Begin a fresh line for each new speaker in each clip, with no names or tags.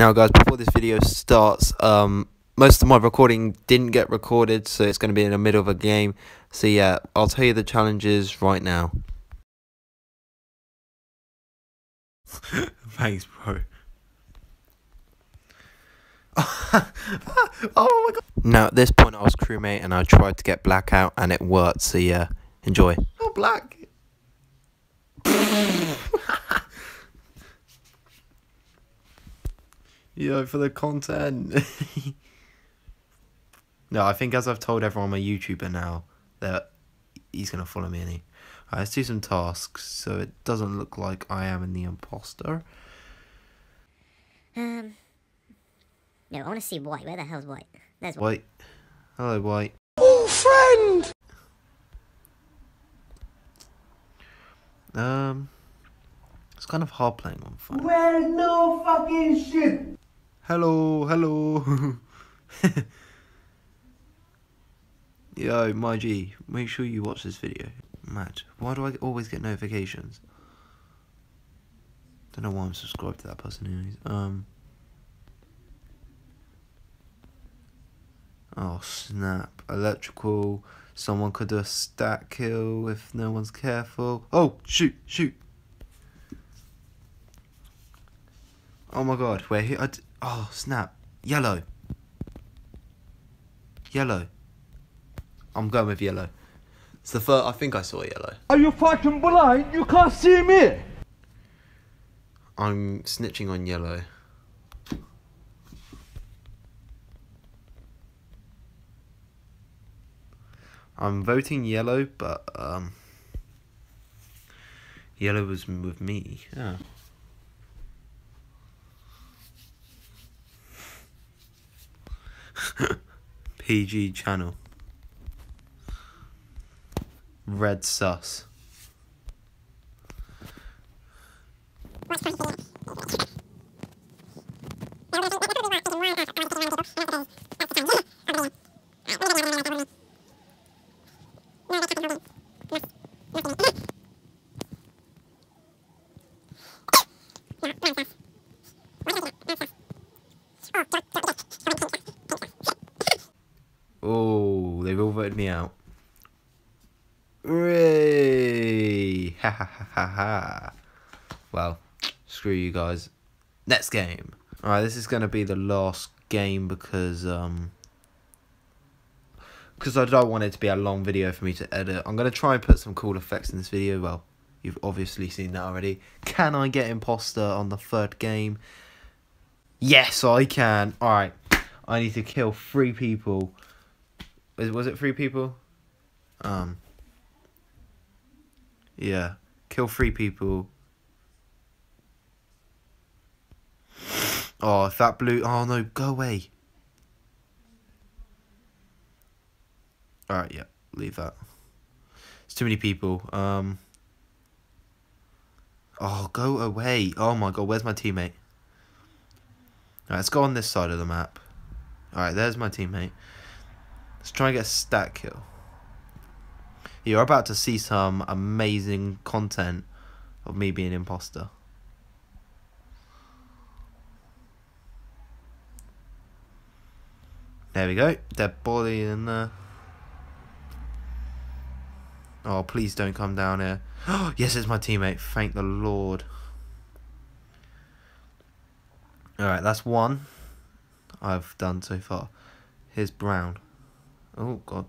Now guys, before this video starts, um, most of my recording didn't get recorded, so it's going to be in the middle of a game. So yeah, I'll tell you the challenges right now.
Thanks, bro. oh my god.
Now at this point I was crewmate and I tried to get blackout and it worked, so yeah, enjoy.
Oh, black. Yo, for the content. no, I think as I've told everyone I'm a YouTuber now, that he's going to follow me, any. Right, let's do some tasks so it doesn't look like I am in the imposter.
Um. No, I want to see White. Where the hell's White? There's White.
White. Hello, White.
Oh, friend!
Um, it's kind of hard playing on phone.
Well, no fucking shit!
Hello, hello. Yo, my G, make sure you watch this video. Mad. Why do I always get notifications? Don't know why I'm subscribed to that person anyways. Um. Oh snap. Electrical. Someone could do a stack kill if no one's careful. Oh, shoot, shoot. Oh my god, wait, here, I oh snap. Yellow. Yellow. I'm going with yellow. It's the first, I think I saw yellow.
Are you fucking blind? You can't see me!
I'm snitching on yellow. I'm voting yellow, but um, yellow was with me. Yeah. PG channel. Red sus. Oh, they've all voted me out. Hooray! Ha ha ha ha ha. Well, screw you guys. Next game. Alright, this is gonna be the last game because um because I don't want it to be a long video for me to edit. I'm gonna try and put some cool effects in this video. Well, you've obviously seen that already. Can I get imposter on the third game? Yes, I can. Alright. I need to kill three people. Was, was it three people? Um. Yeah. Kill three people. Oh, if that blue. Oh no, go away. Alright, yeah, leave that. It's too many people. Um. Oh, go away. Oh my god, where's my teammate? Alright, let's go on this side of the map. Alright, there's my teammate. Let's try and get a stack kill. You're about to see some amazing content of me being imposter. There we go. Dead body in there. Oh, please don't come down here. yes, it's my teammate. Thank the Lord. Alright, that's one I've done so far. Here's brown. Oh, God.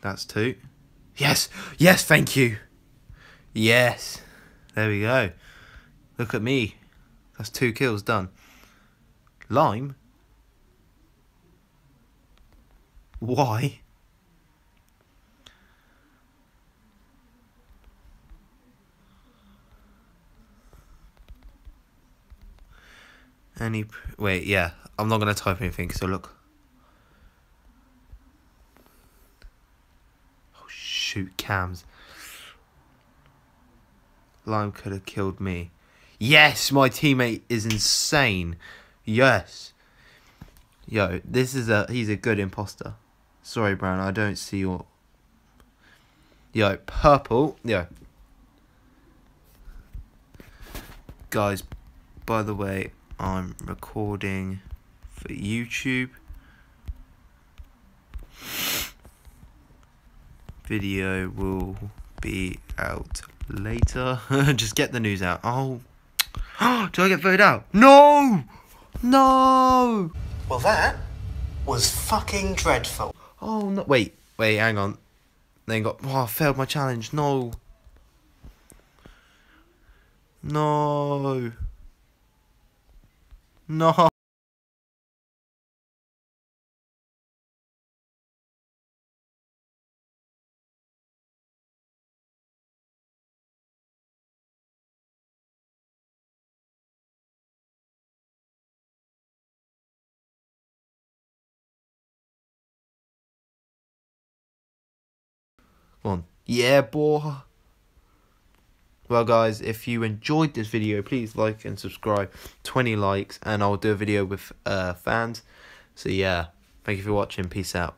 That's two. Yes! Yes, thank you! Yes! There we go. Look at me. That's two kills done. Lime? Why? Any. Wait, yeah. I'm not going to type anything, so look. Cams. Lime could have killed me. Yes, my teammate is insane. Yes. Yo, this is a he's a good imposter. Sorry, Brown, I don't see your. Yo, purple. Yo. Guys, by the way, I'm recording for YouTube. Video will be out later. Just get the news out. Oh, do I get voted out? No, no.
Well, that was fucking dreadful.
Oh no! Wait, wait, hang on. Then got oh, I failed my challenge. No. No. No. Come on. Yeah, boy. Well, guys, if you enjoyed this video, please like and subscribe. 20 likes, and I'll do a video with uh, fans. So, yeah, thank you for watching. Peace out.